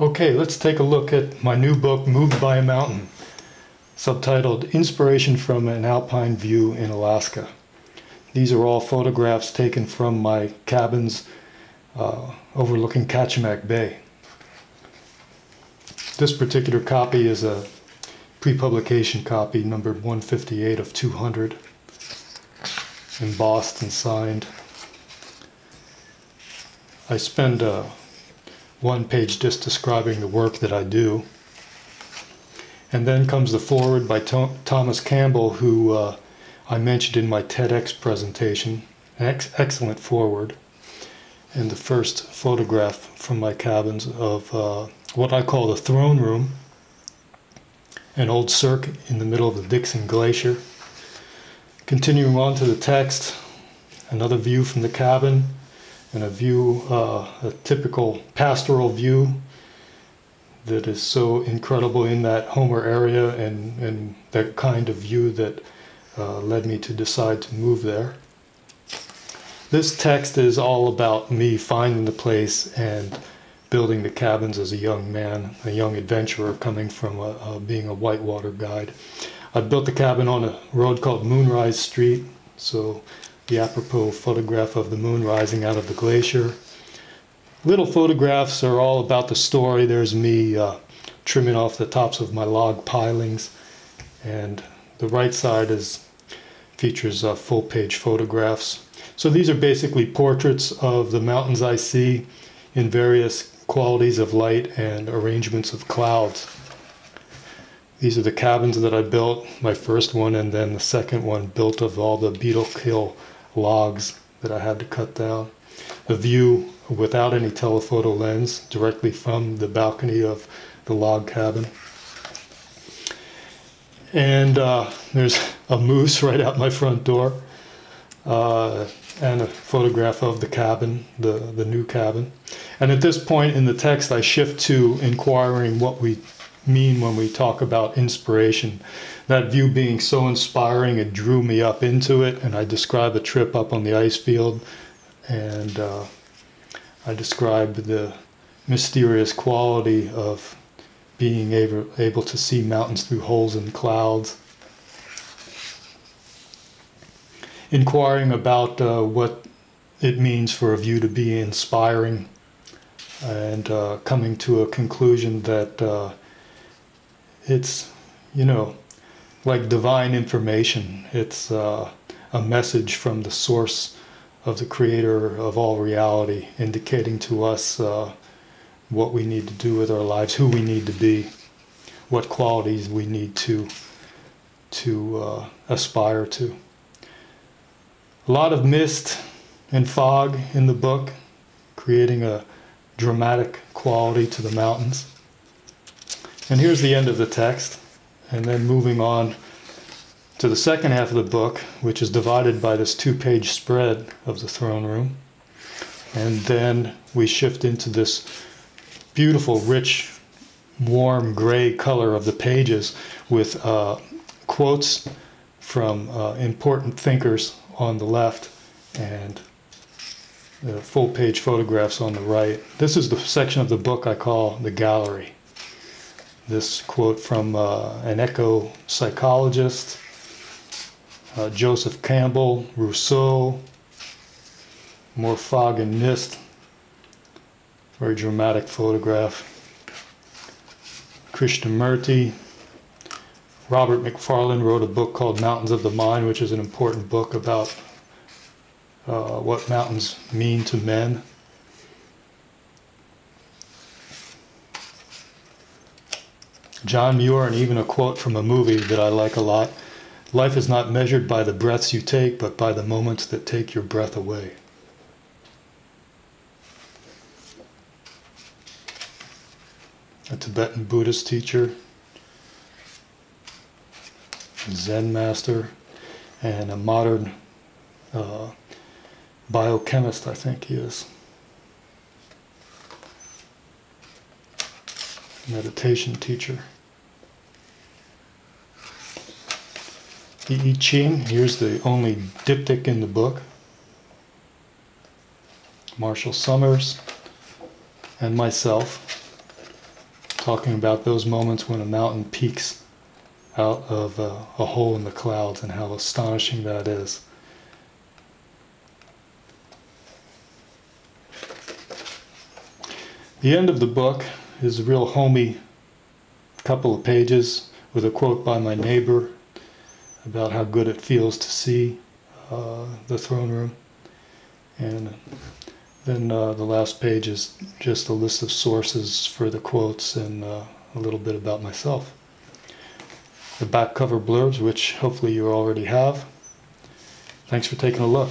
Okay, let's take a look at my new book, Moved by a Mountain, subtitled Inspiration from an Alpine View in Alaska. These are all photographs taken from my cabins uh, overlooking Kachemak Bay. This particular copy is a pre-publication copy, numbered 158 of 200, embossed and signed. I spend uh, one page just describing the work that I do. And then comes the foreword by Th Thomas Campbell, who uh, I mentioned in my TEDx presentation. Ex excellent foreword. And the first photograph from my cabins of uh, what I call the throne room, an old cirque in the middle of the Dixon Glacier. Continuing on to the text, another view from the cabin, and a view, uh, a typical pastoral view that is so incredible in that Homer area and, and that kind of view that uh, led me to decide to move there. This text is all about me finding the place and building the cabins as a young man, a young adventurer coming from a, uh, being a whitewater guide. I built the cabin on a road called Moonrise Street, so the apropos photograph of the moon rising out of the glacier. Little photographs are all about the story. There's me uh, trimming off the tops of my log pilings, and the right side is features uh, full page photographs. So these are basically portraits of the mountains I see in various qualities of light and arrangements of clouds. These are the cabins that I built, my first one and then the second one built of all the beetle kill logs that I had to cut down. A view without any telephoto lens directly from the balcony of the log cabin. And uh, there's a moose right out my front door uh, and a photograph of the cabin, the, the new cabin. And at this point in the text, I shift to inquiring what we mean when we talk about inspiration. That view being so inspiring, it drew me up into it, and I describe a trip up on the ice field, and uh, I describe the mysterious quality of being able, able to see mountains through holes in clouds. Inquiring about uh, what it means for a view to be inspiring and uh, coming to a conclusion that uh, it's, you know, like divine information. It's uh, a message from the source of the creator of all reality, indicating to us uh, what we need to do with our lives, who we need to be, what qualities we need to to uh, aspire to. A lot of mist and fog in the book, creating a dramatic quality to the mountains. And here's the end of the text. And then moving on to the second half of the book, which is divided by this two page spread of the throne room. And then we shift into this beautiful, rich, warm gray color of the pages with uh, quotes from uh, important thinkers on the left and full page photographs on the right. This is the section of the book I call the gallery this quote from uh, an eco psychologist, uh, Joseph Campbell, Rousseau, more fog and mist, very dramatic photograph. Krishnamurti, Robert Macfarlane wrote a book called Mountains of the Mind, which is an important book about uh, what mountains mean to men. John Muir, and even a quote from a movie that I like a lot Life is not measured by the breaths you take, but by the moments that take your breath away. A Tibetan Buddhist teacher, Zen master, and a modern uh, biochemist, I think he is. meditation teacher. The I Ching, here's the only diptych in the book. Marshall Summers and myself. talking about those moments when a mountain peeks out of uh, a hole in the clouds and how astonishing that is. The end of the book is a real homey couple of pages with a quote by my neighbor about how good it feels to see uh, the throne room. And then uh, the last page is just a list of sources for the quotes and uh, a little bit about myself. The back cover blurbs, which hopefully you already have. Thanks for taking a look.